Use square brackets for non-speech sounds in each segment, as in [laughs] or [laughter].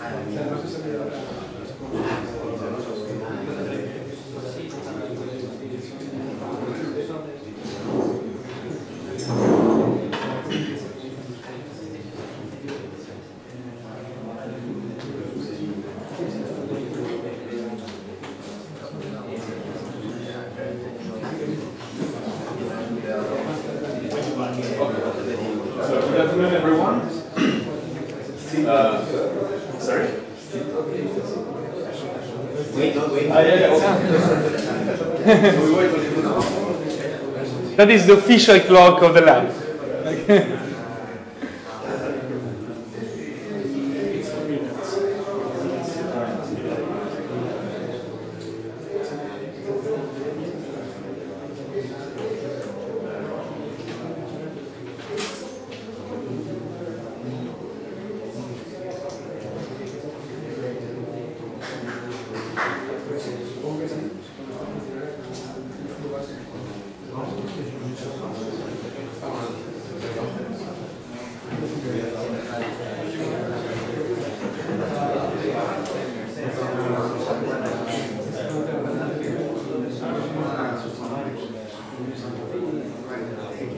Gracias. That is the official clock of the lab. [laughs]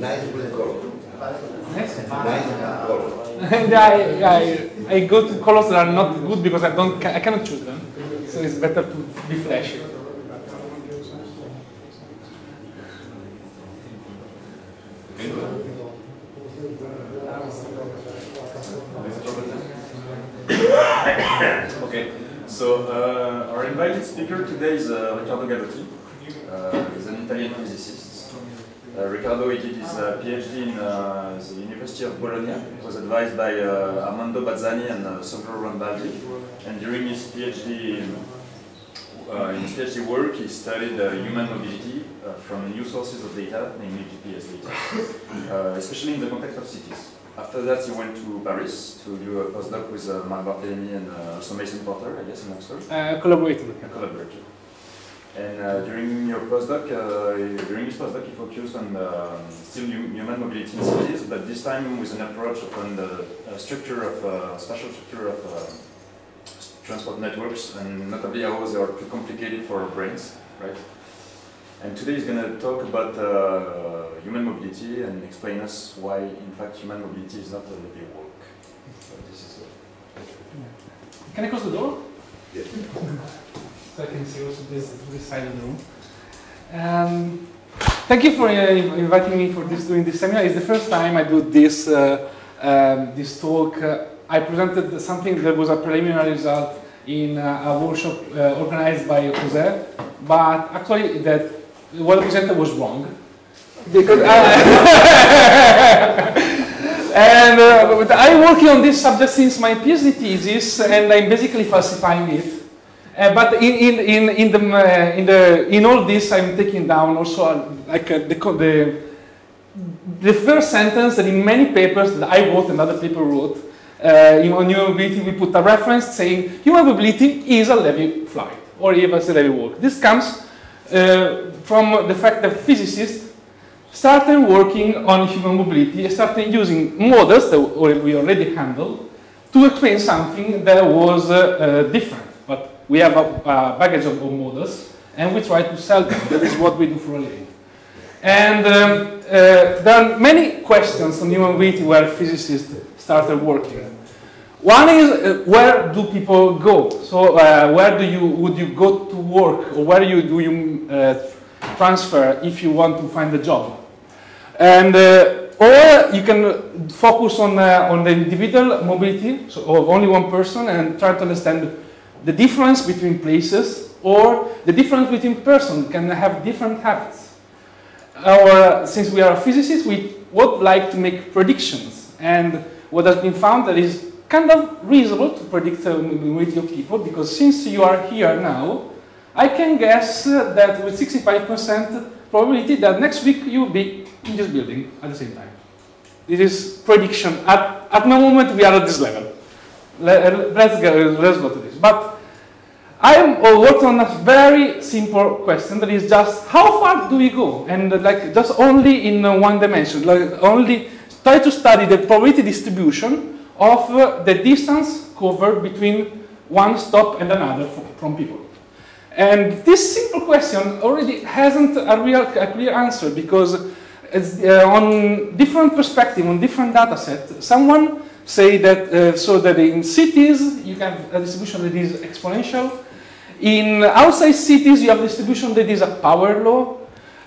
Nice blue color. Yes. Nice color. [laughs] And I, I, I go to colors that are not good because I don't, I cannot choose them. So it's better to be flashy. [coughs] Okay, so uh, our invited speaker today is uh, Riccardo Gallotti. Uh, he's an Italian physicist. Uh, Riccardo he did his uh, PhD in uh, the University of Bologna. He was advised by uh, Armando Bazzani and uh, Sandro Rambaldi. And during his PhD, uh, in his PhD work, he studied uh, human mobility uh, from new sources of data, namely GPS data, uh, especially in the context of cities. After that, he went to Paris to do a postdoc with uh, Marc Barthélémy and uh, also Mason Porter, I guess, in Oxford, Uh, collaborating a collaborator. And uh, during your postdoc, uh, during his postdoc, he focused on um, still human mobility in cities, but this time with an approach on the uh, structure of uh, spatial structure of uh, transport networks, and notably how they are too complicated for our brains, right? And today he's going to talk about uh, human mobility and explain us why, in fact, human mobility is not a Levy walk. So this is. Can I close the door? Yes. [laughs] I can see also this, this side of the room. Um, thank you for uh, inviting me for this doing this seminar. It's the first time I do this uh, um, this talk. Uh, I presented something that was a preliminary result in uh, a workshop uh, organized by Jose, but actually that what I presented was wrong because [laughs] and uh, I'm working on this subject since my PhD thesis, and I'm basically falsifying it. Uh, but in in in in the uh, in the in all this, I'm taking down also uh, like uh, the the the first sentence that in many papers that I wrote and other people wrote uh, in on human mobility, we put a reference saying human mobility is a Levy flight or even a Levy walk. This comes uh, from the fact that physicists started working on human mobility, started using models that we already handled to explain something that was different. We have a, a baggage of, models, and we try to sell them. that is what we do for a living. And um, uh, there are many questions on human mobility where physicists started working. One is uh, where do people go? So uh, where do you would you go to work, or where you do you uh, transfer if you want to find a job? And uh, or you can focus on uh, on the individual mobility so of only one person and try to understand the difference between places or the difference between persons can have different habits. Or since we are physicists, we would like to make predictions. And what has been found that is kind of reasonable to predict the mobility of people because since you are here now, I can guess uh, that with 65% probability that next week you will be in this building at the same time. This is prediction. At, at the moment we are at this level. Let, us go, let's go to this. But I am uh, working on a very simple question that is just how far do we go? And uh, like just only in uh, one dimension, like only try to study the probability distribution of the distance covered between one stop and another from people. And this simple question already hasn't a real a clear answer because uh, on different perspective, on different data set, someone say that uh, so that in cities you have a distribution that is exponential. In outside cities you have a distribution that is a power law.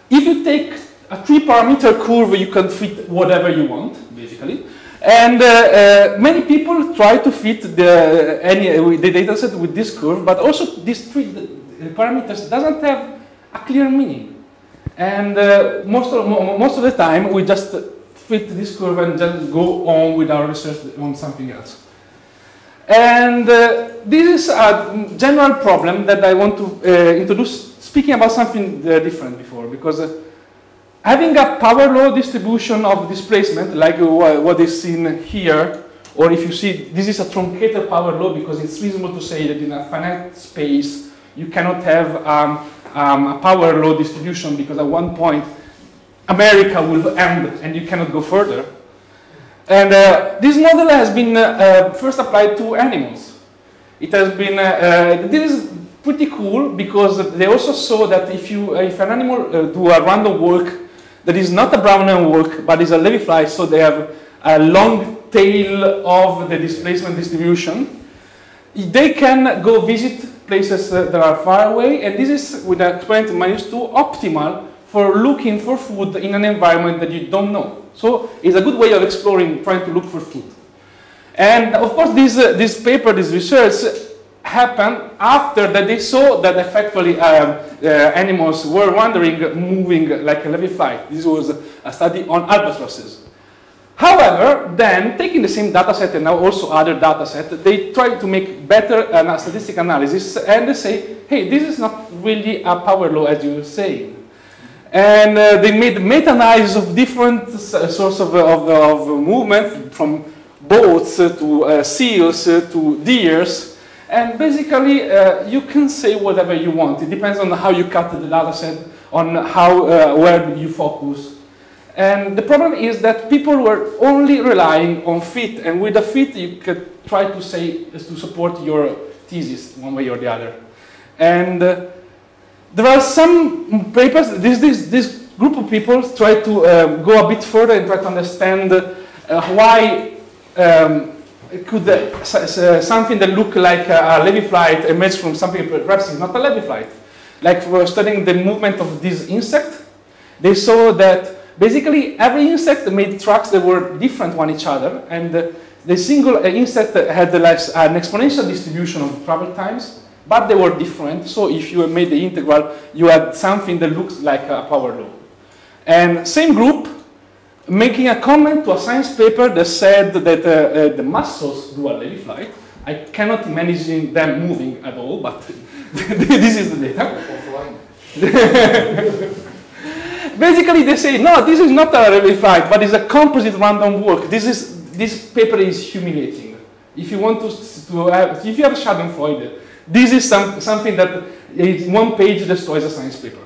If you take a three parameter curve, you can fit whatever you want, basically. And uh, uh, many people try to fit the, any, the data set with this curve, but also these three parameters doesn't have a clear meaning. And uh, most, of, most of the time, we just fit this curve and just go on with our research on something else. And uh, this is a general problem that I want to uh, introduce, speaking about something uh, different before, because Having a power law distribution of displacement, like what is seen here, or if you see, this is a truncated power law because it's reasonable to say that in a finite space, you cannot have um, um, a power law distribution because at one point, America will end and you cannot go further. And uh, this model has been uh, uh, first applied to animals. It has been, uh, uh, this is pretty cool because they also saw that if, you, if an animal uh, do a random walk that is not a Brownian walk, but is a Levy flight, so they have a long tail of the displacement distribution. They can go visit places that are far away, and this is, with a exponent minus 2, optimal for looking for food in an environment that you don't know. So it's a good way of exploring, trying to look for food. And of course, this, uh, this paper, this research, happened after that they saw that effectively uh, uh, animals were wandering, moving like a flight. This was a study on albatrosses. However, then taking the same data set and now also other data set, they try to make better uh, statistical analysis and they say, hey, this is not really a power law as you were saying. And uh, they made meta-analysis of different uh, sources of, of, of, movement from boats to uh, seals to deers and basically, uh, you can say whatever you want. It depends on how you cut the data set, on how, uh, where you focus. And the problem is that people were only relying on fit, and with the fit, you could try to say to support your thesis one way or the other. And uh, there are some papers. This this this group of people try to um, go a bit further and try to understand uh, why um, could uh, something that looked like a, a levy flight emerge from something perhaps it's not a levy flight. Like for studying the movement of this insect, they saw that basically every insect made tracks that were different one each other, and uh, the single uh, insect had like an exponential distribution of travel times, but they were different. So if you made the integral, you had something that looks like a power law. And same group making a comment to a science paper that said that uh, uh, the mussels do a levy flight. I cannot imagine them moving at all, but [laughs] this is the data. [laughs] Basically, they say, no, this is not a levy flight, but it's a composite random walk. This, is, this paper is humiliating. If you want to, to have, if you have a Schadenfreude, this is some, something that one page destroys a science paper.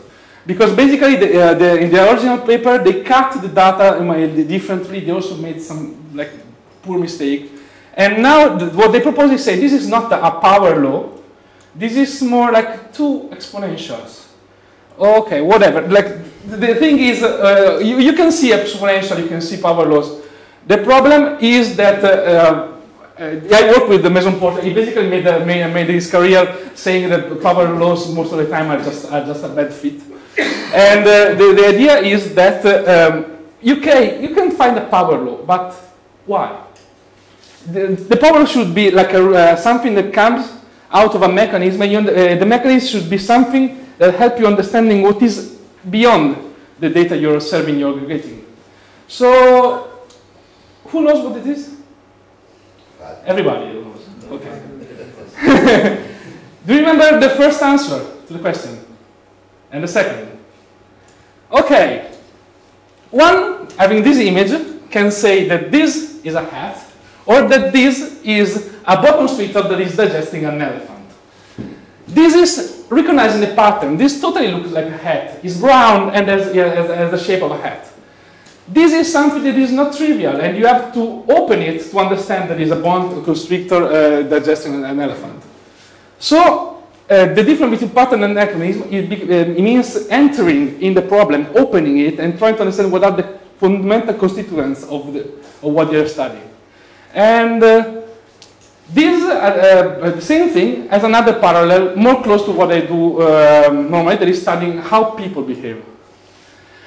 Because basically, the, uh, the, in the original paper, they cut the data differently. They also made some like poor mistake. And now what they propose is say this is not a, power law. This is more like two exponentials. Okay, whatever. Like the thing is, uh, you, you can see exponential, you can see power laws. The problem is that uh, uh, I work with the Mason Porter. He basically made, uh, made, made, his career saying that power laws most of the time are just, are just a bad fit and uh, the, the idea is that um, you, can, you can find a power law, but why? The, the power should be like a, uh, something that comes out of a mechanism, and you, uh, the mechanism should be something that help you understanding what is beyond the data you're serving, you're aggregating. So, who knows what it is? Everybody knows. Okay. [laughs] Do you remember the first answer to the question? And the second? Okay, one having this image can say that this is a hat or that this is a boa constrictor that is digesting an elephant. This is recognizing the pattern. This totally looks like a hat. It's brown and has, has, has the shape of a hat. This is something that is not trivial, and you have to open it to understand that is a boa constrictor uh, digesting an elephant. So, uh, the difference between pattern and mechanism it, uh, it means entering in the problem, opening it, and trying to understand what are the fundamental constituents of, the, of what you're studying. And uh, this, uh, uh, the same thing as another parallel, more close to what I do um, normally, that is studying how people behave.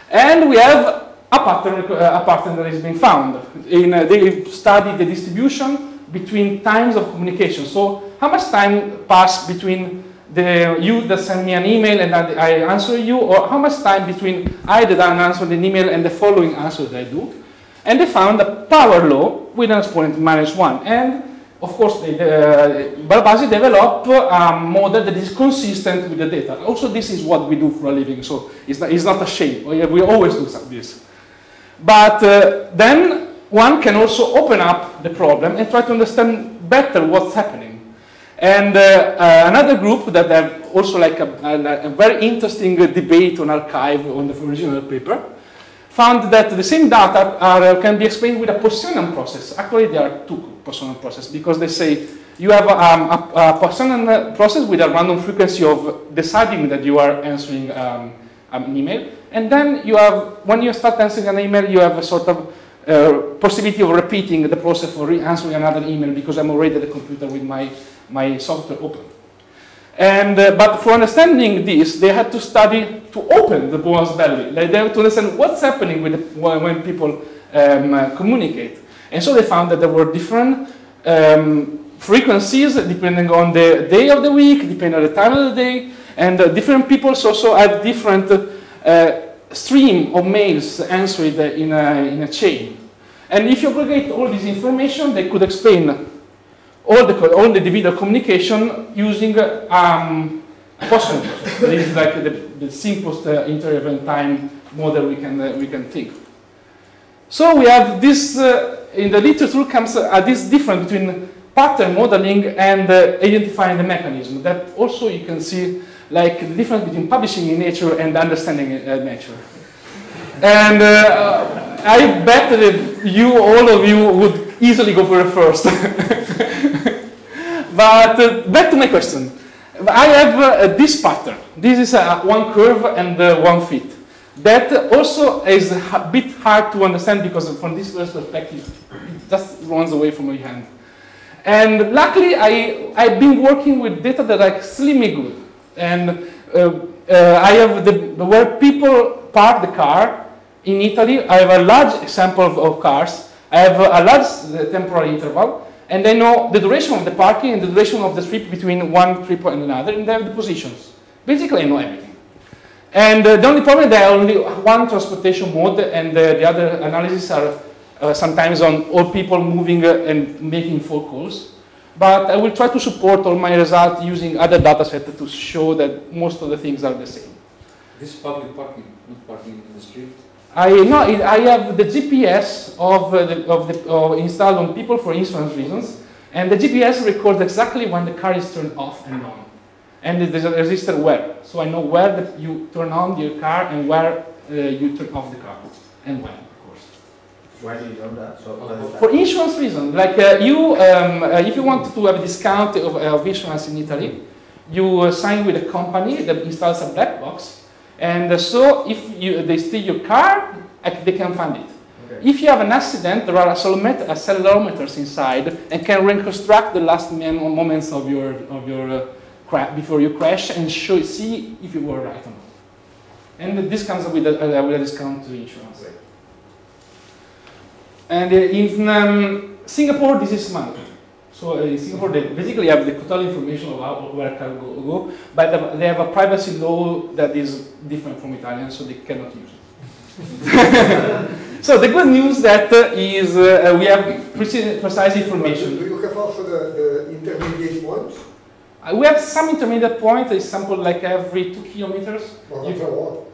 And we have a pattern, uh, a pattern that is being found. In, uh, they studied the distribution between times of communication. So how much time passed between the, you that send me an email and I, I answer you, or how much time between I that I answer an email and the following answer that I do. And they found a power law with an exponent minus one. And of course, they, uh, Barabási developed a model that is consistent with the data. Also, this is what we do for a living, so it's not, it's not a shame. We always do this. But uh, then one can also open up the problem and try to understand better what's happening. And uh, uh, another group that have also like a, a, a very interesting uh, debate on arXiv on the original paper found that the same data are, can be explained with a Poissonian process. Actually, there are two Poissonian processes because they say you have um, a, a Poissonian process with a random frequency of deciding that you are answering um, an email, and then you have when you start answering an email, you have a sort of uh, possibility of repeating the process for answering another email because I'm already at the computer with my my software open. And, uh, but for understanding this, they had to study to open the Boas Valley. Like, they had to understand what's happening with the, when, when people um, uh, communicate. And so they found that there were different um, frequencies depending on the day of the week, depending on the time of the day, and uh, different people also have different uh, stream of mails answered in a, in a chain. And if you aggregate all this information, they could explain all the, all the individual communication using uh, um, Poisson. This is like the, the simplest uh, inter-event time model we can, uh, we can think. So we have this, uh, in the literature comes uh, this difference between pattern modeling and uh, identifying the mechanism. That also you can see like the difference between publishing in Nature and understanding uh, Nature. And uh, I bet that you, all of you, would easily go for the first. [laughs] but uh, back to my question. I have uh, this pattern. This is uh, one curve and uh, one fit. That also is a bit hard to understand because from this first perspective, it just runs away from my hand. And luckily, I, I've been working with data that are extremely good. And uh, uh, I have the, where people park the car in Italy, I have a large sample of, of cars. I have a large uh, temporal interval. And I know the duration of the parking and the duration of the trip between one trip and another, and I have the positions. Basically, I know everything. And uh, the only problem there are only one transportation mode, and uh, the other analyses are uh, sometimes on all people moving and making phone calls. But I will try to support all my results using other data sets to show that most of the things are the same. This is public parking, not parking in the street. I know it, I have the GPS of, uh, the, of the, uh, installed on people for insurance reasons, and the GPS records exactly when the car is turned off and on. And there's a register where, so I know where that you turn on your car and where uh, you turn off the car, and when. Why do you know that? So, that? For insurance reasons, like uh, you, um, uh, if you want to have a discount of, of insurance in Italy, you uh, sign with a company that installs a black box, and uh, so if you, they steal your car, uh, they can find it. Okay. If you have an accident, there are acceleromet- accelerometers inside and can reconstruct the last moments of your of your uh, cra- before you crash and show see if you were right or not. And this comes with a, uh, with a discount to insurance. And uh, in um, Singapore, this is mandatory. So uh, in Singapore, they basically have the total information of how, where car go, go, but they- have a privacy law that is different from Italian, so they cannot use it. [laughs] so the good news that uh, is uh, we have precise information. Do you have also the, the intermediate ones? Uh, we have some intermediate point, is sampled like every two kilometers. Well,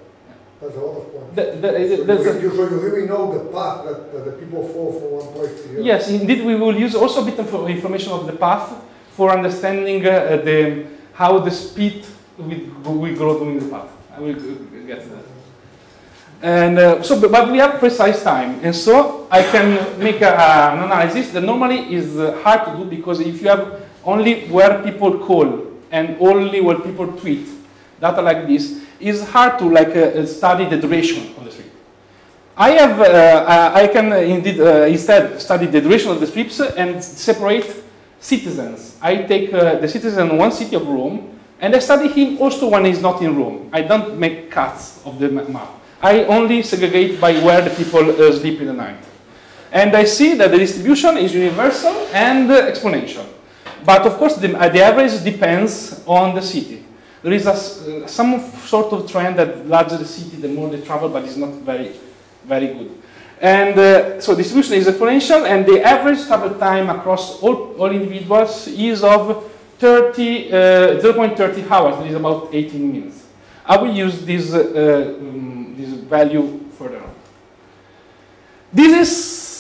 That's a lot of points. The, the, So there's you, so you really know the path that, that the people fall from one place to the other. Yes, indeed, we will use also a bit of information of the path for understanding uh, the, how the speed we, we grow during the path. I will get to that. And uh, so, but, but we have precise time, and so I can make a, an analysis that normally is uh, hard to do because if you have only where people call and only where people tweet, data like this, it's hard to like uh, study the duration of the trip. I have, uh, I I can indeed uh, instead study the duration of the trips and separate citizens. I take uh, the citizen one city of Rome and I study him also when he's not in Rome. I don't make cuts of the map. I only segregate by where the people uh, sleep in the night. And I see that the distribution is universal and uh, exponential. But of course, the, uh, the average depends on the city. There is a uh, some sort of trend that larger the city, the more they travel, but it's not very, very good. And uh, so distribution is exponential, and the average travel time across all, all individuals is of 30, uh, 0.30 hours, that is about 18 minutes. I will use this, uh, um, this value further on. This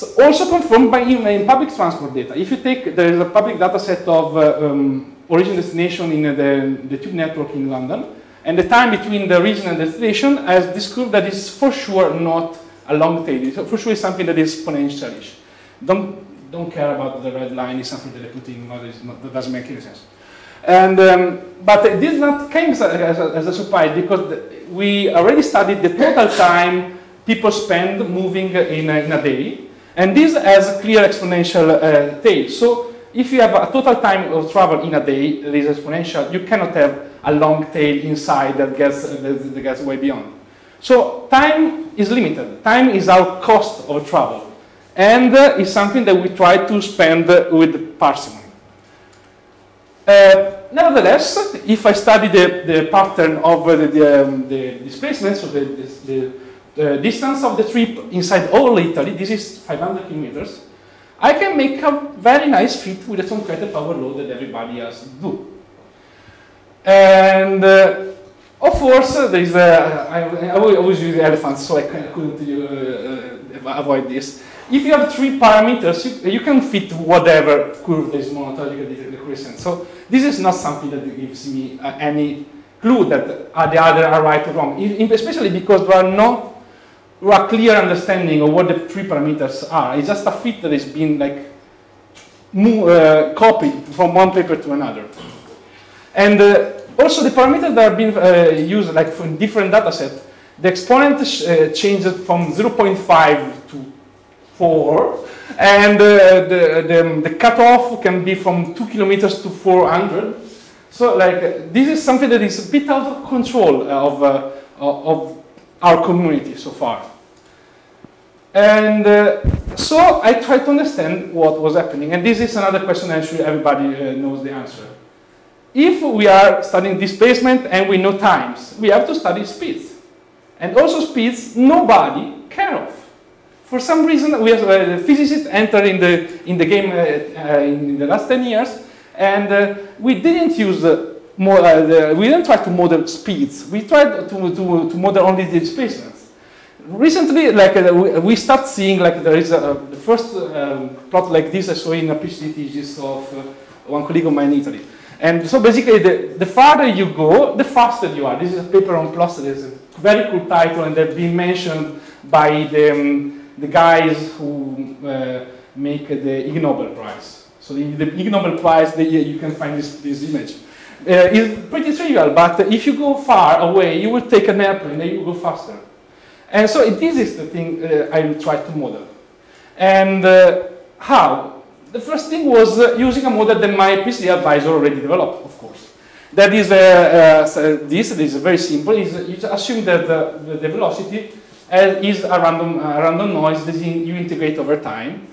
is also confirmed by in, in public transport data. If you take, there is a public data set of uh, um, origin destination in the, the tube network in London, and the time between the region and destination has this curve that is for sure not a long tail. It's For sure, something that is exponential-ish. Don't, don't care about the red line, it's something that I put in, not, that doesn't make any sense. And, um, but this not came as a, as a, as a surprise because the, we already studied the total time people spend moving in a, in a day, and this has a clear exponential uh, tail. So if you have a total time of travel in a day that is exponential, you cannot have a long tail inside that gets, that, gets way beyond. So time is limited. Time is our cost of travel, and uh, is something that we try to spend uh, with parsimony. Uh, nevertheless, if I study the, the pattern of uh, the, the, um, the so the, the distance of the trip inside all Italy, this is 500 kilometers, I can make a very nice fit with the truncated power law that everybody else do. And uh, of course, uh, there is a, I, I always use elephants, so I couldn't uh, uh, avoid this. If you have three parameters, you, you can fit whatever curve there is monotonic decreasing. So this is not something that gives me uh, any clue that uh, the other are right or wrong, especially because there are no a clear understanding of what the three parameters are. It's just a fit that is being like uh, copied from one paper to another. And uh, also the parameters that are being uh, used like for different data sets, the exponent uh, changes from 0.5 to 4, and uh, the, the, the cutoff can be from 2 kilometers to 400. So like this is something that is a bit out of control uh, of of our community so far. And uh, so I tried to understand what was happening, and this is another question I'm sure everybody uh, knows the answer. If we are studying displacement and we know times, we have to study speeds. And also speeds nobody care of. For some reason, we have uh, physicists entered in the, in the game uh, uh, in the last 10 years, and uh, we didn't use more, uh, the, we didn't try to model speeds. We tried to, to, to model only the displacements. Recently, like uh, we, we start seeing like there is a, the first um, plot like this I saw in a PhD thesis of uh, one colleague of mine in Italy. And so basically, the, the farther you go, the faster you are. This is a paper on cluster. There's a very cool title, and they've been mentioned by the, um, the guys who uh, make the Ig Nobel Prize. So the, the Ig Nobel Prize, you can find this, this image. Uh, it's pretty trivial, but if you go far away, you will take an airplane and you go faster. And so this is the thing uh, I will try to model. And uh, how? The first thing was uh, using a model that my PhD advisor already developed, of course. That is uh, uh, this. This is very simple. Is you assume that the, the, velocity uh, is a random, random noise that you integrate over time.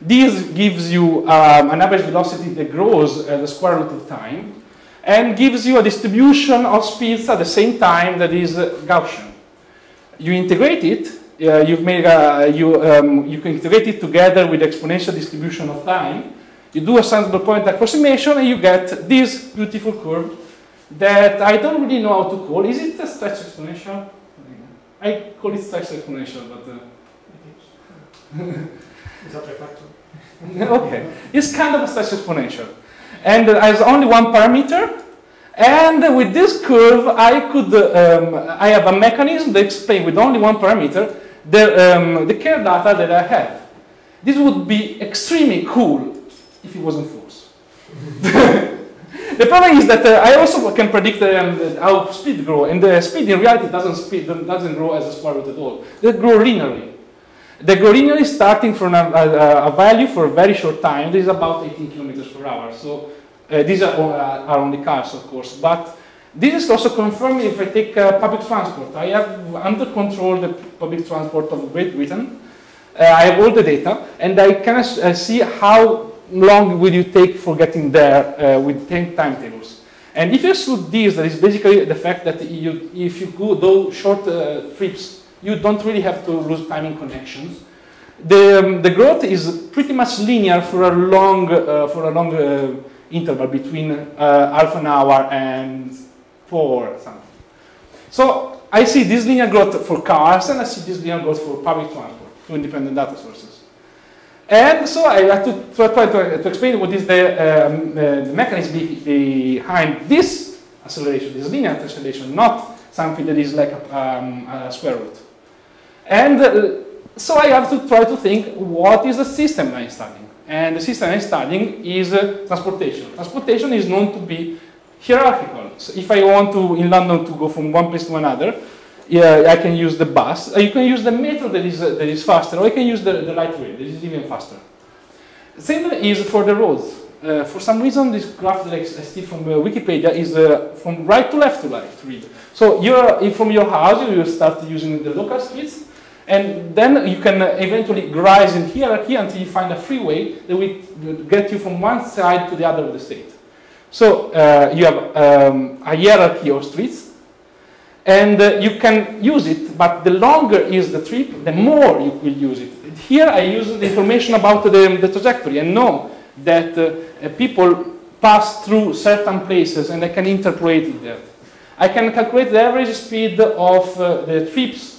This gives you um, an average velocity that grows the square root of time, and gives you a distribution of speeds at the same time that is uh, Gaussian you integrate it, uh, you've made a, you, um, you can integrate it together with exponential distribution of time. You do a sensible point approximation and you get this beautiful curve that I don't really know how to call. Is it a stretch exponential? I call it stretch exponential, but uh, a [laughs] okay, it's kind of a stretch exponential, and has only one parameter, And with this curve, I could, um, I have a mechanism that explains with only one parameter the, um, the care data that I have. This would be extremely cool if it wasn't false. [laughs] the problem is that uh, I also can predict um, how speed grow, and the speed in reality doesn't, speed, doesn't grow as a square root at all. They grow linearly. They grow is starting from a, a, a value for a very short time. This is about 18 kilometers per hour. So uh, these are, uh, are only cars, of course. But this is also confirmed if I take uh, public transport. I have under control the public transport of Great Britain. Uh, I have all the data, and I can uh, see how long will you take for getting there uh, with 10 timetables. And if you exclude this, that is basically the fact that you, if you go short trips, you don't really have to lose timing connections. The, um, the growth is pretty much linear for a long, for a long interval between uh, half an hour and four or something. So I see this linear growth for cars and I see this linear growth for public transport, two independent data sources. And so I have to try, try to, to, explain what is the, um, uh, the mechanism behind this acceleration, this linear acceleration, not something that is like a, um, a square root. And uh, so I have to try to think what is the system I'm studying. And the system I'm studying is uh, transportation. Transportation is known to be hierarchical. So if I want to, in London, to go from one place to another, yeah, I can use the bus. Uh, you can use the metro that is, that is faster, or I can use the, the light rail that is even faster. Same is for the roads. Uh, for some reason, this graph that I see from Wikipedia is from right to left to left read. So you're, from your house, you start using the local streets, and then you can eventually rise in hierarchy until you find a freeway that will get you from one side to the other of the state. So uh, you have um, a hierarchy of streets, and uh, you can use it, but the longer is the trip, the more you will use it. Here I use the information about the, the trajectory and know that uh, people pass through certain places and I can interpolate there. I can calculate the average speed of uh, the trips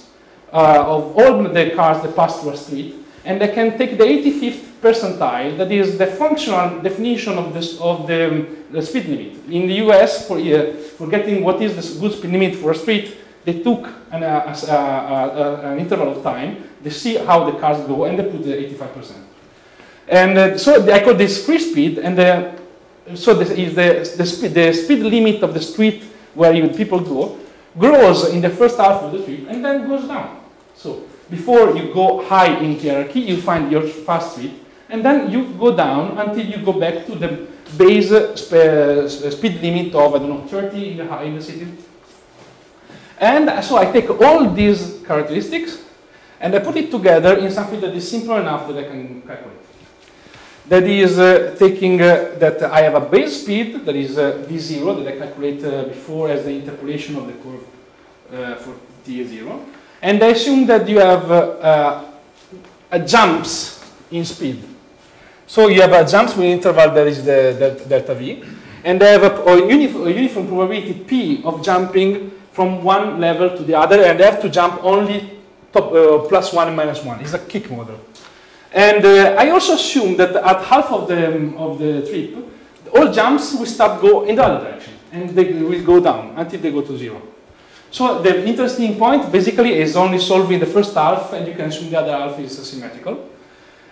uh, of all the cars that pass through a street, and I can take the 85th percentile, that is the functional definition of, this, of the, the speed limit. In the US, for, uh, for getting what is the good speed limit for a street, they took an, uh, uh, uh, an interval of time, they see how the cars go, and they put the 85%. And uh, so I call this free speed, and so this is the, the, speed, the speed limit of the street where you, people go, grows in the first half of the trip, and then goes down. So before you go high in hierarchy, you find your fast speed, and then you go down until you go back to the base sp speed limit of, I don't know, 30 in the, high, in the city. And so I take all these characteristics and I put it together in something that is simple enough that I can calculate. That is uh, taking uh, that I have a base speed that is uh, V0 that I calculate uh, before as the interpolation of the curve uh, for T0 and I assume that you have uh, uh, jumps in speed. So you have a jumps with interval that is the delta, v, and I have a, a, uniform, a, uniform, probability p of jumping from one level to the other, and I have to jump only top, uh, plus one and minus one. It's a kick model. And uh, I also assume that at half of the, um, of the trip, all jumps will start go in the other direction, and they will go down until they go to zero. So the interesting point basically is only solving the first half and you can assume the other half is symmetrical.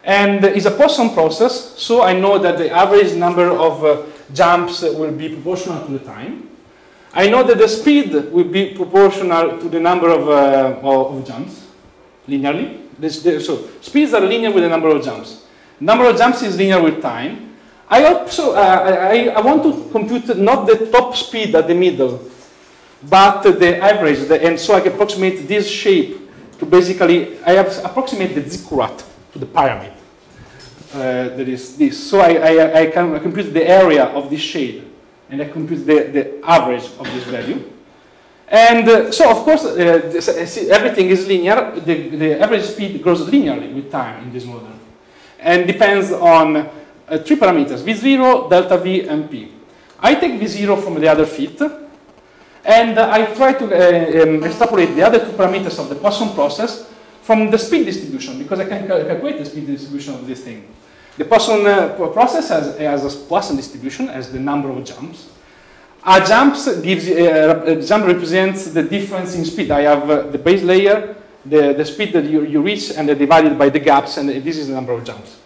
And it's a Poisson process, so I know that the average number of uh, jumps will be proportional to the time. I know that the speed will be proportional to the number of, uh, of jumps, linearly. This, so speeds are linear with the number of jumps. Number of jumps is linear with time. I also uh, I, I want to compute not the top speed at the middle, but the average, the, and so I can approximate this shape to basically, I have approximate the ziggurat to the pyramid. Uh, that is this. So I, I, I can compute the area of this shade, and I compute the, the average of this value. And uh, so, of course, uh, this, uh, everything is linear. The, the average speed grows linearly with time in this model, and depends on uh, three parameters, v0, delta v, and p. I take v0 from the other fit, and uh, I try to uh, um, extrapolate the other two parameters of the Poisson process from the speed distribution, because I can calculate the speed distribution of this thing. The Poisson uh, process has, has, a Poisson distribution as the number of jumps. A jumps gives uh, a jump represents the difference in speed. I have uh, the base layer, the, the speed that you, you reach, and divided by the gaps, and this is the number of jumps.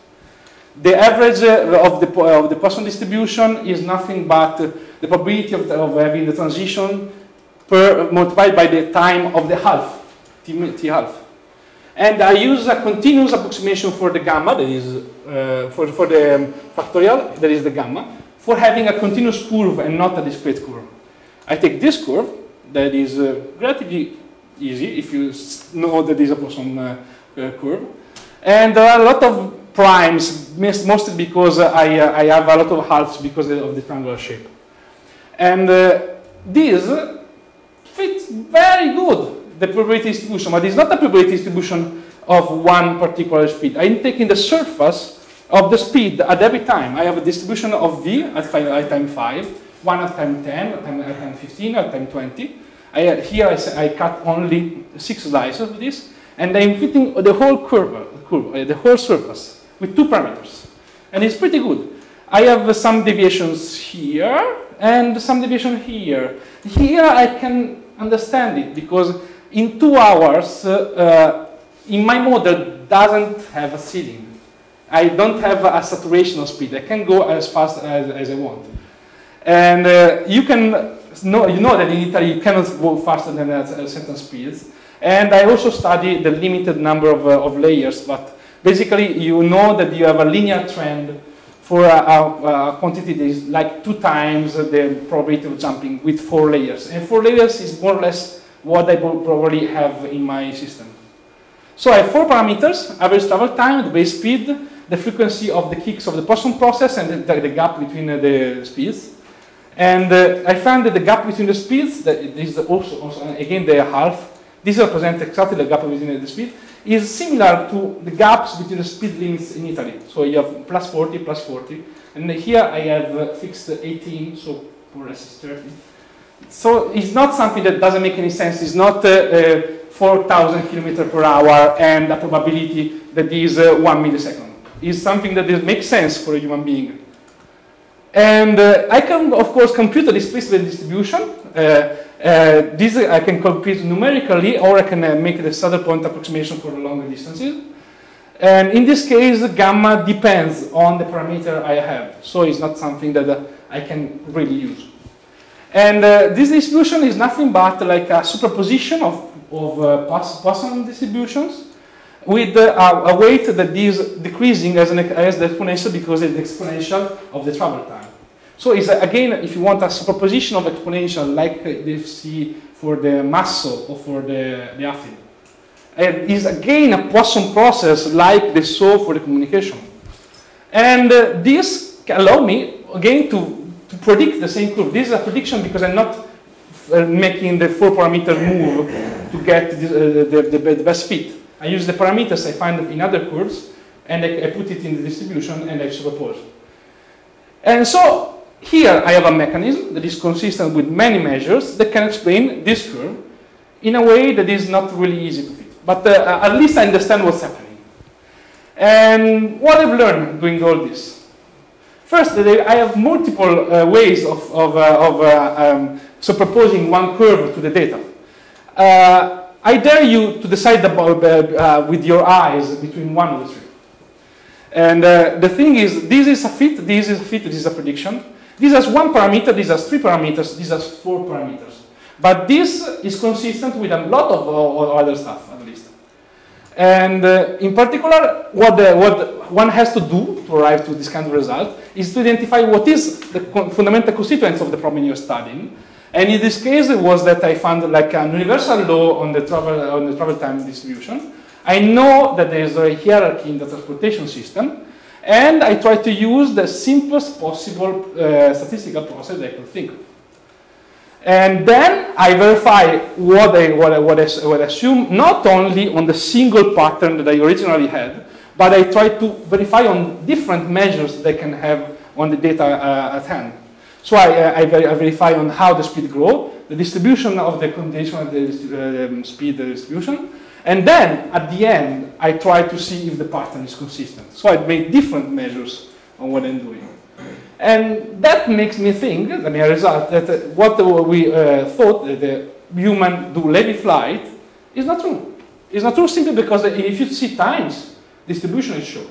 The average uh, of the of the Poisson distribution is nothing but uh, the probability of, the, of having the transition per multiplied by the time of the half, t, t half. And I use a continuous approximation for the gamma, that is uh, for, for the um, factorial, that is the gamma, for having a continuous curve and not a discrete curve. I take this curve, that is uh, relatively easy if you know that is a Poisson uh, uh, curve. And there are a lot of primes, mostly because I, uh, I have a lot of halves because of the triangular shape. And uh, this fits very good, the probability distribution, but it's not a probability distribution of one particular speed. I'm taking the surface of the speed at every time. I have a distribution of v at, five, at time 5, 1 at time 10, at time, at time 15, at time 20. I, uh, here I cut only 6 slices of this, and I'm fitting the whole curve, curve uh, the whole surface, with two parameters. And it's pretty good. I have some deviations here, and some deviation here. Here I can understand it, because in two hours, uh, uh, in my model doesn't have a ceiling. I don't have a saturation speed. I can go as fast as, as I want. And uh, you can know, you know that in Italy you cannot go faster than a certain speeds. And I also study the limited number of, uh, of layers, but basically you know that you have a linear trend for a, a, a quantity that is like two times the probability of jumping with four layers. And four layers is more or less what I will probably have in my system. So I have four parameters, average travel time, the base speed, the frequency of the kicks of the Poisson process, and the, the gap between the speeds. And uh, I found that the gap between the speeds, that it is also, also again the half, this represents exactly the gap between the speed, is similar to the gaps between the speed limits in Italy. So you have plus 40, plus 40, and here I have uh, fixed 18, so more or less it's 30. So it's not something that doesn't make any sense. It's not uh, uh, 4,000 kilometers per hour and a probability that is uh, one millisecond. It's something that makes sense for a human being. And uh, I can, of course, compute the displacement distribution. Uh, this I can compute numerically, or I can uh, make the saddle point approximation for longer distances. And in this case, gamma depends on the parameter I have. So it's not something that uh, I can really use. And uh, this distribution is nothing but like a superposition of, of uh, Poisson distributions with uh, a, a weight that is decreasing as, an, as the exponential because it's the exponential of the travel time. So it's uh, again, if you want a superposition of exponential like you see for the mussel or for the, the aphid. And is again a Poisson process like the saw for the communication. And uh, this allow me again to, to predict the same curve. This is a prediction because I'm not uh, making the four parameter move to get uh, the, the, the best fit. I use the parameters I find in other curves and I, I put it in the distribution and I superpose. And so here I have a mechanism that is consistent with many measures that can explain this curve in a way that is not really easy to fit. But uh, at least I understand what's happening. And what I've learned doing all this. First, I have multiple uh, ways of, of, uh, of uh, um, superposing one curve to the data. Uh, I dare you to decide about, uh, uh, with your eyes between one of the three. And uh, the thing is, this is a fit, this is a fit, this is a prediction. This has one parameter, this has three parameters, this has four parameters. But this is consistent with a lot of uh, other stuff, at least. And uh, in particular, what, the, what one has to do to arrive to this kind of result is to identify what is the co- fundamental constituents of the problem you're studying. And in this case, it was that I found like an universal law on the travel, on the travel time distribution. I know that there is a hierarchy in the transportation system, and I try to use the simplest possible uh, statistical process I could think of. And then I verify what I, what I, what I, what I assume, not only on the single pattern that I originally had, but I try to verify on different measures they can have on the data uh, at hand. So I, uh, I, ver- I verify on how the speed grow, the distribution of the condition of the uh, um, speed distribution, and then at the end I try to see if the pattern is consistent. So I make different measures on what I'm doing. And that makes me think, I mean, result, that uh, what we uh, thought that the human do Levy flight is not true. It's not true simply because if you see times, distribution is short.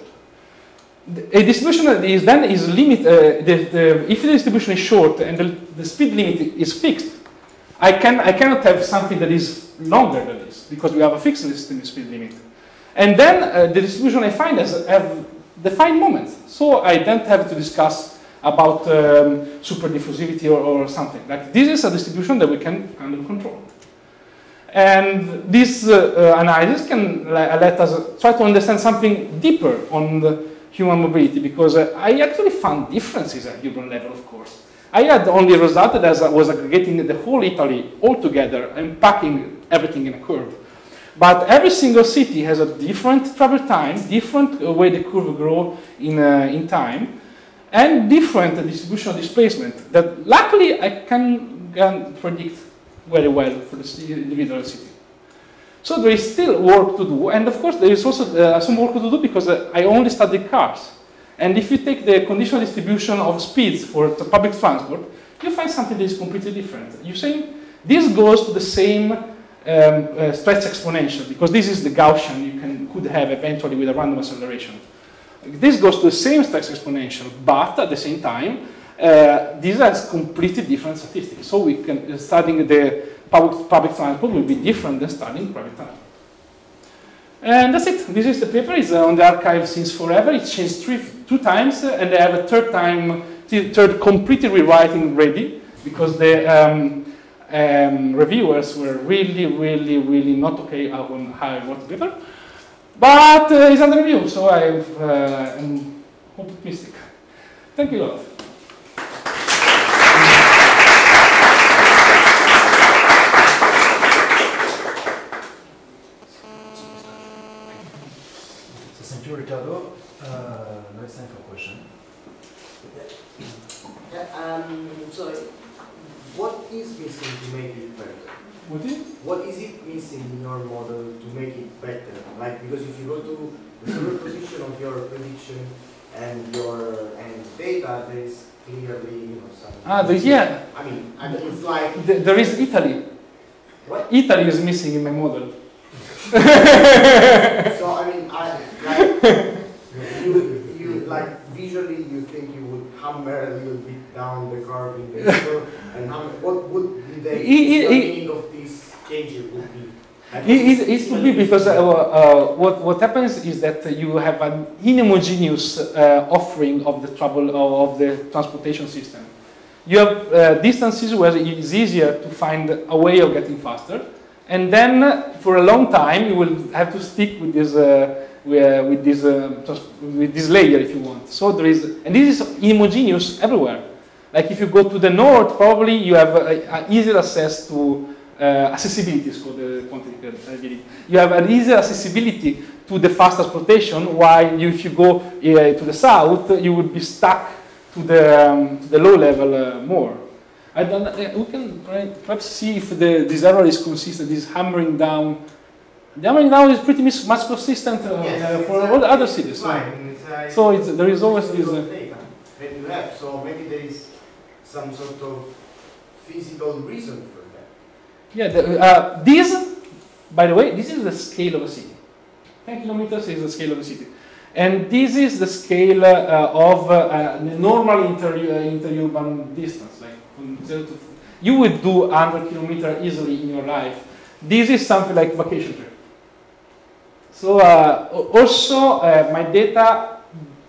A distribution is then is limit. Uh, the, the, if the distribution is short and the, the speed limit is fixed, I can I cannot have something that is longer than this because we have a fixed speed limit. And then uh, the distribution I find has have defined moments, so I don't have to discuss about um, super diffusivity or, or something. Like this is a distribution that we can under control. And this uh, uh, analysis can let us try to understand something deeper on the human mobility because uh, I actually found differences at urban level, of course. I had only resulted as I was aggregating the whole Italy all together and packing everything in a curve. But every single city has a different travel time, different way the curve grow in, uh, in time, and different distribution of displacement that luckily I can, can predict very well for the individual city. So there is still work to do, and of course there is also uh, some work to do because uh, I only studied cars. And if you take the conditional distribution of speeds for the public transport, you find something that is completely different. You say this goes to the same um, uh, stretch exponential because this is the Gaussian you can, could have eventually with a random acceleration. This goes to the same stretch exponential, but at the same time, uh, this has completely different statistics. So we can studying the public, public transport will be different than studying private transport. And that's it. This is the paper. It's uh, on the arXiv since forever. It changed three, two times, uh, and they have a third time, third completely rewriting ready because the um, um, reviewers were really, really, really not okay on how I wrote the paper. But uh, it's under review, so I've, uh, am optimistic. Thank you a lot. So thank you, Riccardo. Uh, now it's time for question. Yeah, um, so what is missing to make it better? What is? What is it missing in your model to make it better? Like, because if you go to the superposition of your prediction and your and data, there is clearly, you know, something. Ah, the, yeah. I mean, I mean, it's like The- there is Italy. what? Italy is missing in my model. [laughs] So I mean, I like you, you like visually, you think you would hammer a little bit down the curve in the and hammer, what would be the, I- I- the I- meaning of this change? Would be. It, it, it could be because uh, uh, what, what happens is that you have an inhomogeneous uh, offering of the trouble of the transportation system. You have uh, distances where it is easier to find a way of getting faster, and then uh, for a long time you will have to stick with this uh, with, this uh, with this layer if you want. So there is, and this is homogeneous everywhere. Like if you go to the north, probably you have uh, uh, easier access to uh, accessibility is called the quantity ability. You have an easier accessibility to the fast transportation, while you, if you go uh, to the south, you would be stuck to the, um, to the low level uh, more. I don't, uh, we can perhaps see if the, this error is consistent, this hammering down. The hammering down is pretty much consistent uh, Yes, uh, for all the other cities. So, it's it's, there is always this. Uh, data that you have, so maybe there is some sort of physical reason for that. Yeah, the, uh, this, by the way, this is the scale of a city. 10 kilometers is the scale of a city. And this is the scale uh, of uh, the normal inter, uh, interurban distance, like. You would do 100 kilometers easily in your life. This is something like vacation trip. So uh, also, uh, my data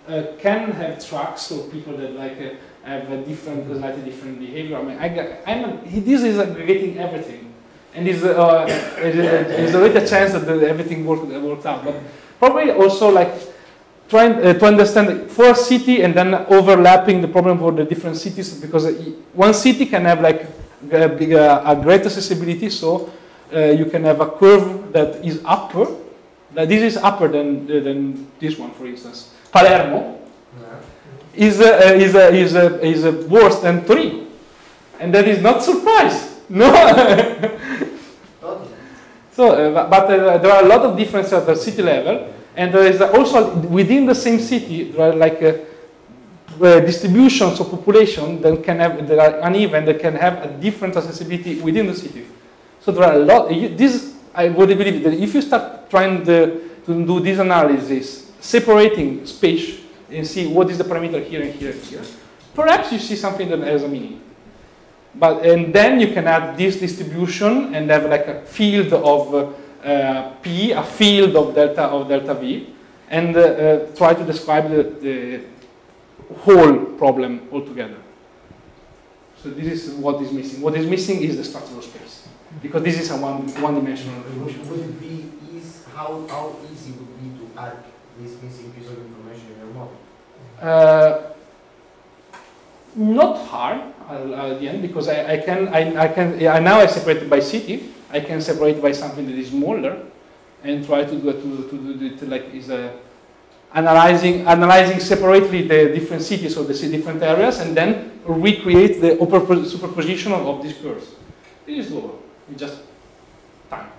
uh, can have tracks, so people that like have a different, slightly different behavior. I mean, I a, he- this is aggregating everything, and is uh, [coughs] there's already a chance that everything worked worked out. But probably also like trying uh, to understand for a city and then overlapping the problem for the different cities because uh, one city can have like a, big, uh, a great accessibility, so uh, you can have a curve that is upper. That this is upper than than this one, for instance. Palermo is uh, is uh, is uh, is uh, worse than 3. and that is not surprise. No. [laughs] So, uh, but uh, there are a lot of differences at the city level, and there is also within the same city there are like uh, uh, distributions of population that can have that are uneven that can have a different accessibility within the city. So there are a lot. This I would believe that if you start trying to, to do this analysis, separating space and see what is the parameter here and here and here, perhaps you see something that has a meaning. But and then you can add this distribution and have like a field of uh, uh, p, a field of delta of delta v, and uh, uh, try to describe the, the whole problem altogether. So this is what is missing. What is missing is the structural space, because this is a one one-dimensional Would, it be easy, how, how easy would be to add this missing piece of information in your model? Uh, not hard uh, at the end because I, I can I, I can yeah, now I separate by city. I can separate by something that is smaller, and try to do it to, to do it like is a analyzing analyzing separately the different cities or the different areas, and then recreate the superposition of, of these curves. It is doable. It's just time.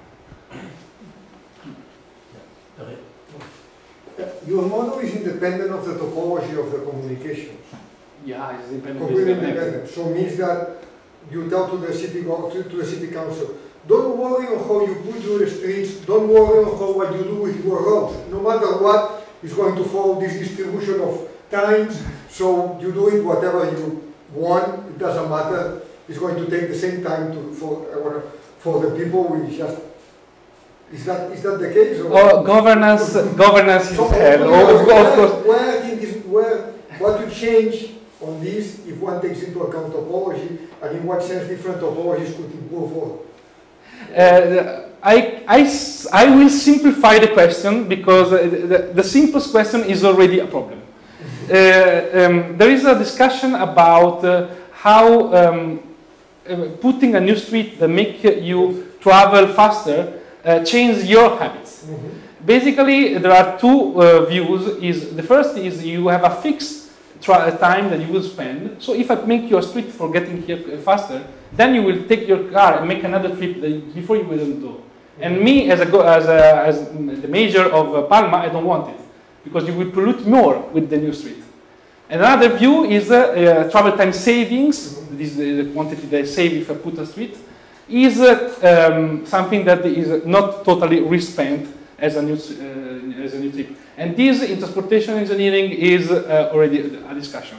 Uh, Your model is independent of the topology of the communications. Yeah, it's dependent. completely independent. So means that you tell to the city, to, to the city council, don't worry on how you put your streets, don't worry on how what you do with your roads. No matter what, is going to follow this distribution of times, so you do it whatever you want, it doesn't matter. It's going to take the same time to, for, uh, for the people, we just, is that, is that the case? or- Oh, governance, governance is So, hell. where- Of, course. Where I think where, what to change on this if one takes into account topology, and in what sense different topologies could improve? Uh, I, I I will simplify the question because uh, the, the simplest question is already a problem. Uh, um, there is a discussion about uh, how um, uh, putting a new street that make you travel faster uh, change your habits. Basically, there are two uh, views. Is the first is you have a fixed time that you will spend. So if I make your street for getting here faster, then you will take your car and make another trip that before you wouldn't do. And me, as a go- as a, as the major of uh, Palma, I don't want it because you will pollute more with the new street. Another view is uh, uh, travel time savings. This is the quantity they save if I put a street. Is um, something that is not totally respent as a new uh, as a new trip. And this in transportation engineering is uh, already a discussion.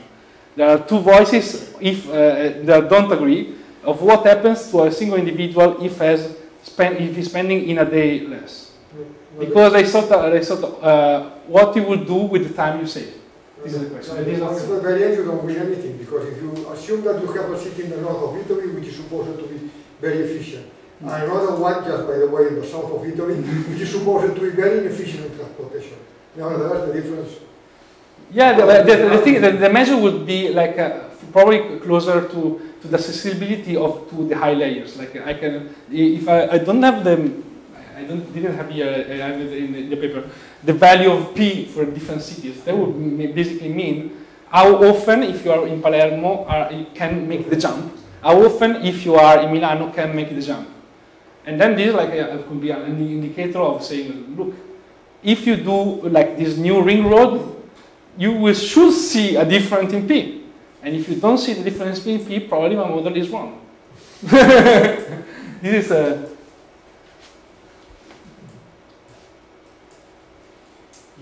There are two voices if uh, that don't agree of what happens to a single individual if has spend if he's spending in a day less. Because I thought I thought uh, what you will do with the time you save. This is the question. It is not- very you don't win anything, because if you assume that you have a city in the north of Italy, which is supposed to be very efficient, and another one, just by the way, in the south of Italy, which is supposed to be very inefficient in transportation. Nevertheless, the difference Yeah, the, the, the thing, the, the measure would be like uh, probably closer to, to the accessibility of to the high layers. Like I can, if I, I don't have them, I don't didn't have here. I have it in the paper. The value of p for different cities. That would basically mean how often, if you are in Palermo, are, you can make the jump. How often, if you are in Milano, can make the jump. And then this like could be an indicator of saying, look, if you do like this new ring road, you will should see a difference in P. And if you don't see the difference in P, probably my model is wrong. [laughs] this is a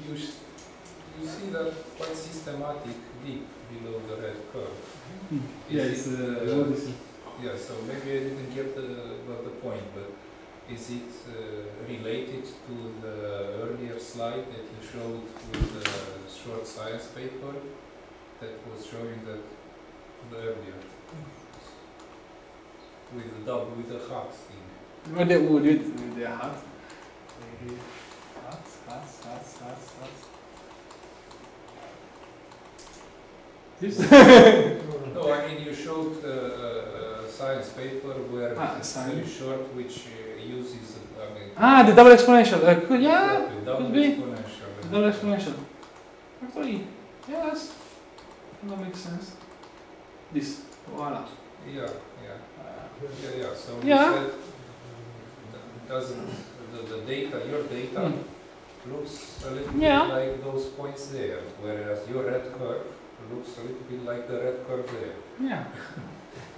You, you see that quite systematic dip below the red curve. Is it, uh, yeah, so maybe I didn't get the, got the point, but is it uh, related to the earlier slide that you showed with the short science paper that was showing that the earlier with the double with the hats thing? what they would do it with their heart. Hearts, hearts, hearts, hearts, hearts. This [laughs] No, I mean you showed uh, a science paper where Ah, it's science. very short, which uh, uses, I mean, ah, the double exponential. Uh, could, yeah, double be. exponential. double exponential. Actually, yes, that makes sense. This, voila. Yeah, yeah, yeah, yeah. So Yeah. you said that doesn't the, the data, your data Hmm. looks a little Yeah. bit like those points there, whereas your red curve looks a little bit like the red curve there. Yeah. [laughs]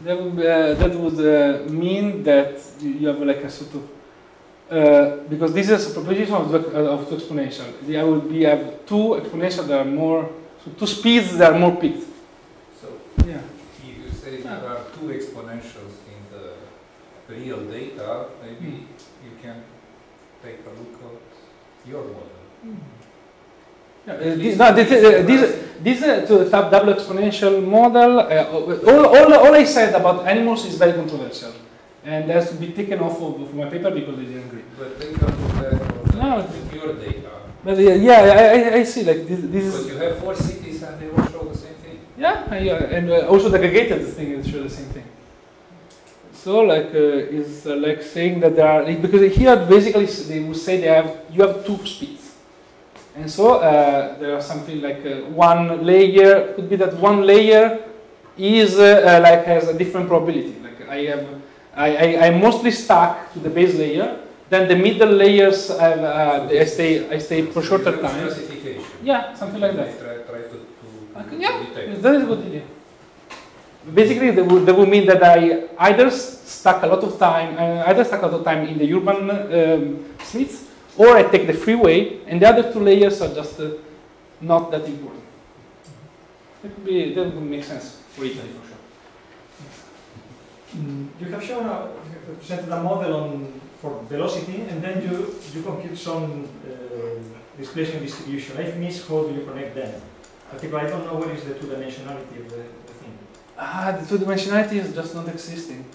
That would, uh, that would uh, mean that you have like a sort of uh, because this is a proposition of, the, uh, of two exponential. I would be have two exponential that are more so two speeds that are more peaked. So Yeah. you say Ah. there are two exponentials in the real data, maybe Hmm. you can take a look at your model. Yeah, uh, this, no, this, uh, this, this uh, to have double exponential model, uh, all, all, all I said about animals is very controversial. And has to be taken off of, of my paper because they didn't agree. But take a look No. with your data. But uh, yeah, I, I, I see like this, this Because you have four cities and they all show the same thing. yeah, uh, yeah, and uh, also the aggregated thing is show the same thing. So like uh, is uh, like saying that there are like, because here basically they would say they have you have two speeds, and so uh, there are something like uh, one layer could be that one layer is uh, uh, like has a different probability. Like I have I, I I'm mostly stuck to the base layer. Then the middle layers have, uh, I stay I stay for shorter time. Yeah, something like that. Try, try to, to, Okay, yeah, that is a good idea. Basically, that would, that would mean that I either stuck a lot of time, uh, either stuck a lot of time in the urban um, streets, or I take the freeway, and the other two layers are just uh, not that important. That would be that would make sense for Italy for sure. Mm, You have shown, a, you have presented a model on for velocity, and then you you compute some uh, displacement distribution. I miss how do you connect them. Particularly, I don't know what is the two-dimensionality of the, the thing. Ah, the two dimensionality is just not existing.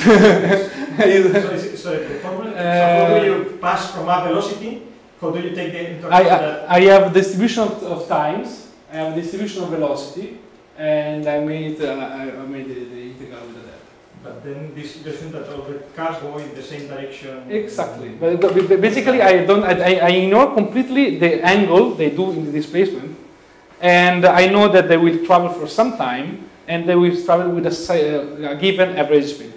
So, is it, so the formula, so how Uh, do you pass from a velocity? How do you take the into I? I, I have distribution of, of times, I have a distribution of velocity, and I made uh, I made the, the integral with that. But then this doesn't that all the cars go in the same direction. Exactly. But basically, I don't. I, I I ignore completely the angle they do in the displacement, and I know that they will travel for some time, and they will travel with a, uh, a given average speed.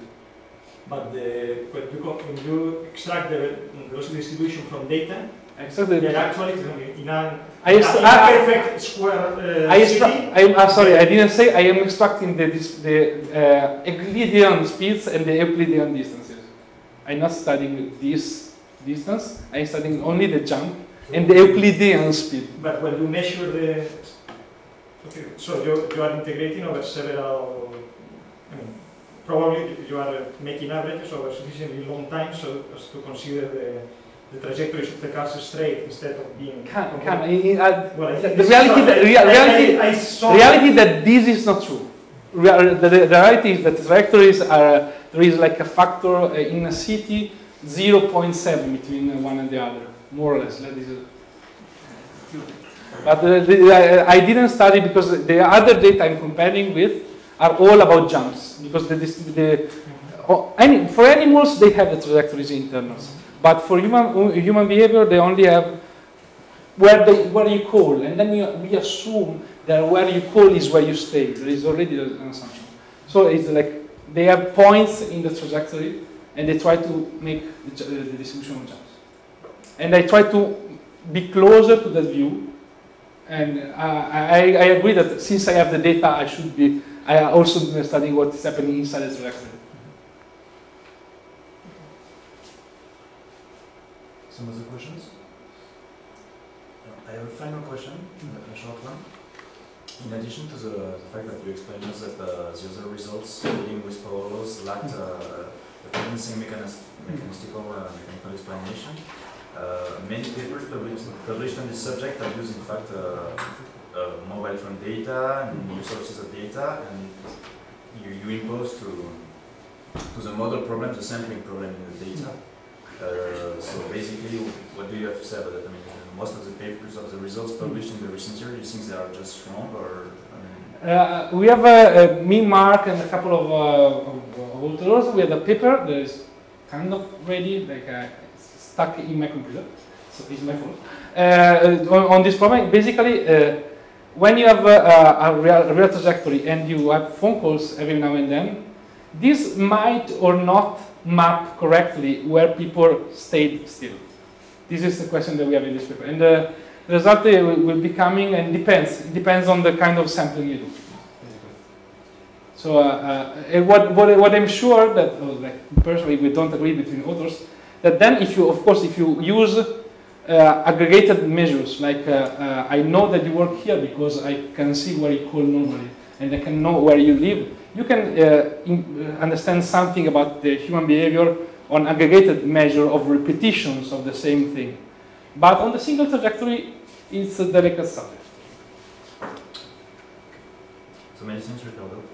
But the, when, you, when you extract the velocity distribution from data, Exactly. then actually in an I in extra- a I- I- perfect square uh, I I'm uh, sorry, I didn't say I am extracting the the uh, Euclidean speeds and the Euclidean distances. I'm not studying this distance. I'm studying only the jump and the Euclidean speed. but when you measure the, okay, so you, you are integrating over several, I mean, probably you are making averages over sufficiently long time so as to consider the, the trajectories of the cars straight instead of being. Can, can, I- I- Well, I The- think the this is reality that- rea- I- I- reality- reality that this is not true. Real, the, the reality is that trajectories are there is like a factor uh, in a city 0.7 between one and the other, more or less. That is a- but uh, the, I, I didn't study because the other data I'm comparing with are all about jumps because the, the oh, any, for animals they have the trajectories internals, but for human human behavior they only have where they where you call, and then we, we assume that where you call is where you stay. There is already an assumption. So it's like they have points in the trajectory, and they try to make the, uh, the distribution of jumps. And I try to be closer to that view. And uh, I, I agree that since I have the data, I should be I also studying what is happening inside the trajectory. Some other questions? I have a final question, a short one. In addition to the, the fact that you explained us that uh, the other results dealing with laws lacked uh, a convincing mechanis- mechanistical uh, mechanical explanation, uh, many papers published, published on this subject are used in fact mobile phone data and new sources of data and you, you impose to, to the model problem the sampling problem in the data. Uh, so basically, what do you have to say about that? I mean, most of the papers of the results published in the recent year, you think they are just wrong, or mean, Uh, we have uh, uh, me, Mark, and a couple of, uh, authors. We have a paper that is kind of ready, like uh, stuck in my computer, so it's my fault. Uh, on, on this problem, basically, uh, when you have uh, a, real, a real trajectory and you have phone calls every now and then, this might or not map correctly where people stayed still. This is the question that we have in this paper. And the result will, will be coming and depends. It depends on the kind of sampling you do. So uh, uh, what, what, what I'm sure that, oh, like personally, we don't agree between authors, that then if you, of course, if you use uh, aggregated measures, like uh, uh, I know that you work here because I can see where you call normally, and I can know where you live, you can uh, in, uh, understand something about the human behavior on aggregated measure of repetitions of the same thing. But on the single trajectory, it's a delicate subject. So many Riccardo.